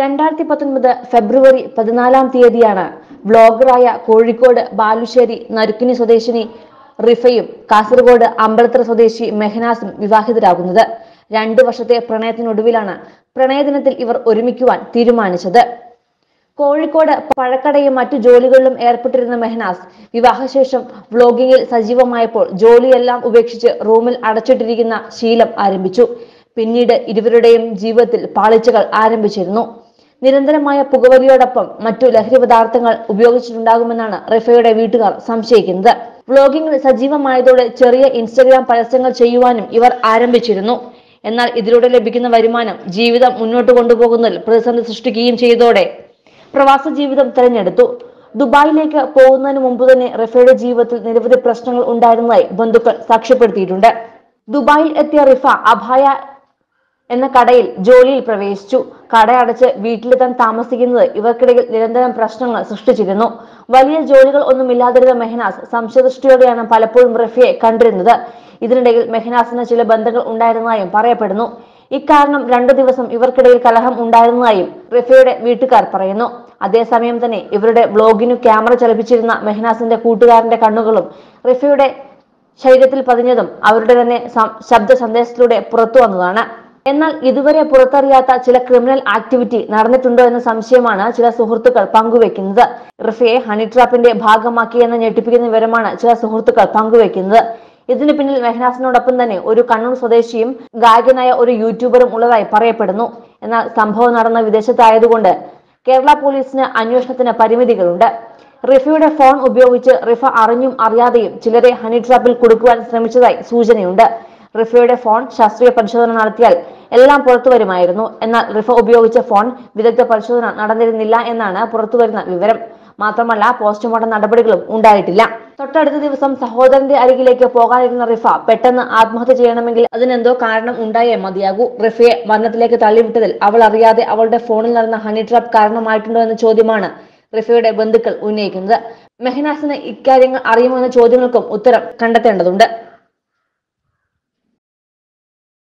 രണ്ടായിരത്തി പത്തൊൻപത് ഫെബ്രുവരി പതിനാലാം തീയതിയാണ് വ്ളോഗറായ കോഴിക്കോട് ബാലുശ്ശേരി നരുക്കിനി സ്വദേശിനി റിഫയും കാസർഗോഡ് അമ്പലത്തറ സ്വദേശി മെഹനാസും വിവാഹിതരാകുന്നത്. രണ്ടു വർഷത്തെ പ്രണയത്തിനൊടുവിലാണ് പ്രണയദിനത്തിൽ ഇവർ ഒരുമിക്കുവാൻ തീരുമാനിച്ചത്. കോഴിക്കോട് പഴക്കടയും മറ്റു ജോലികളിലും ഏർപ്പെട്ടിരുന്ന മെഹനാസ് വിവാഹശേഷം വ്ലോഗിങ്ങിൽ സജീവമായപ്പോൾ ജോലിയെല്ലാം ഉപേക്ഷിച്ച് റൂമിൽ അടച്ചിട്ടിരിക്കുന്ന ശീലം ആരംഭിച്ചു. പിന്നീട് ഇരുവരുടെയും ജീവിതത്തിൽ പാളിച്ചകൾ ആരംഭിച്ചിരുന്നു. നിരന്തരമായ പുകവലിയോടൊപ്പം മറ്റു ലഹരി പദാർത്ഥങ്ങൾ ഉപയോഗിച്ചിട്ടുണ്ടാകുമെന്നാണ് റിഫയുടെ വീട്ടുകാർ സംശയിക്കുന്നത്. വ്ലോഗിങ്ങിൽ സജീവമായതോടെ ചെറിയ ഇൻസ്റ്റഗ്രാം പരസ്യങ്ങൾ ചെയ്യുവാനും ഇവർ ആരംഭിച്ചിരുന്നു. എന്നാൽ ഇതിലൂടെ ലഭിക്കുന്ന വരുമാനം ജീവിതം മുന്നോട്ട് കൊണ്ടുപോകുന്നതിൽ പ്രതിസന്ധി സൃഷ്ടിക്കുകയും ചെയ്തതോടെ പ്രവാസ ജീവിതം തിരഞ്ഞെടുത്തു. ദുബായിലേക്ക് പോകുന്നതിന് മുമ്പ് തന്നെ റിഫയുടെ ജീവിതത്തിൽ നിരവധി പ്രശ്നങ്ങൾ ഉണ്ടായിരുന്നതായി ബന്ധുക്കൾ സാക്ഷ്യപ്പെടുത്തിയിട്ടുണ്ട്. ദുബായിൽ എത്തിയ റിഫ അഭായ എന്ന കടയിൽ ജോലിയിൽ പ്രവേശിച്ചു. കട അടച്ച് വീട്ടിലെത്താൻ താമസിക്കുന്നത് ഇവർക്കിടയിൽ നിരന്തരം പ്രശ്നങ്ങൾ സൃഷ്ടിച്ചിരുന്നു. വലിയ ജോലികൾ ഒന്നുമില്ലാതിരുന്ന മെഹനാസ് സംശയദൃഷ്ടിയോടെയാണ് പലപ്പോഴും റഫിയെ കണ്ടിരുന്നത്. ഇതിനിടയിൽ മെഹനാസിന് ചില ബന്ധങ്ങൾ ഉണ്ടായിരുന്നതായും പറയപ്പെടുന്നു. ഇക്കാരണം രണ്ടു ദിവസം ഇവർക്കിടയിൽ കലഹം ഉണ്ടായിരുന്നതായും റഫിയുടെ വീട്ടുകാർ പറയുന്നു. അതേസമയം തന്നെ ഇവരുടെ ബ്ലോഗിനു ക്യാമറ ചലിപ്പിച്ചിരുന്ന മെഹനാസിന്റെ കൂട്ടുകാരന്റെ കണ്ണുകളും റഫിയുടെ ശരീരത്തിൽ പതിഞ്ഞതും അവരുടെ തന്നെ ശബ്ദ സന്ദേശത്തിലൂടെ പുറത്തു വന്നതാണ്. എന്നാൽ ഇതുവരെ പുറത്തറിയാത്ത ചില ക്രിമിനൽ ആക്ടിവിറ്റി നടന്നിട്ടുണ്ടോ എന്ന സംശയമാണ് ചില സുഹൃത്തുക്കൾ പങ്കുവെക്കുന്നത്. റിഫയെ ഹണി ട്രാപ്പിന്റെ എന്ന് ഞെട്ടിപ്പിക്കുന്ന വിവരമാണ് ചില സുഹൃത്തുക്കൾ പങ്കുവെക്കുന്നത്. ഇതിന് പിന്നിൽ മെഹനാസിനോടൊപ്പം തന്നെ ഒരു കണ്ണൂർ സ്വദേശിയും ഗായകനായ ഒരു യൂട്യൂബറും ഉള്ളതായി പറയപ്പെടുന്നു. എന്നാൽ സംഭവം നടന്ന വിദേശത്തായതുകൊണ്ട് കേരള പോലീസിന് അന്വേഷണത്തിന് പരിമിതികളുണ്ട്. റിഫയുടെ ഫോൺ ഉപയോഗിച്ച് റിഫ അറിഞ്ഞും അറിയാതെയും ചിലരെ ഹണി ട്രാപ്പിൽ കൊടുക്കുവാൻ ശ്രമിച്ചതായി സൂചനയുണ്ട്. റിഫയുടെ ഫോൺ ശാസ്ത്രീയ പരിശോധന നടത്തിയാൽ എല്ലാം പുറത്തു വരുമായിരുന്നു. എന്നാൽ റിഫ ഉപയോഗിച്ച ഫോൺ വിദഗ്ധ പരിശോധന നടന്നിരുന്നില്ല എന്നാണ് പുറത്തു വരുന്ന വിവരം. മാത്രമല്ല പോസ്റ്റ്മോർട്ടം നടപടികളും ഉണ്ടായിട്ടില്ല. തൊട്ടടുത്ത ദിവസം സഹോദരന്റെ അരികിലേക്ക് പോകാനിരുന്ന റിഫ പെട്ടെന്ന് ആത്മഹത്യ ചെയ്യണമെങ്കിൽ അതിനെന്തോ കാരണം ഉണ്ടായേ മതിയാകൂ. റിഫയെ മരണത്തിലേക്ക് തള്ളിവിട്ടതിൽ അവൾ അറിയാതെ അവളുടെ ഫോണിൽ നടന്ന ഹണി ട്രാപ്പ് കാരണമായിട്ടുണ്ടോ എന്ന ചോദ്യമാണ് റിഫയുടെ ബന്ധുക്കൾ ഉന്നയിക്കുന്നത്. മെഹനാസിന് ഇക്കാര്യങ്ങൾ അറിയുമോ എന്ന ചോദ്യങ്ങൾക്കും ഉത്തരം കണ്ടെത്തേണ്ടതുണ്ട്.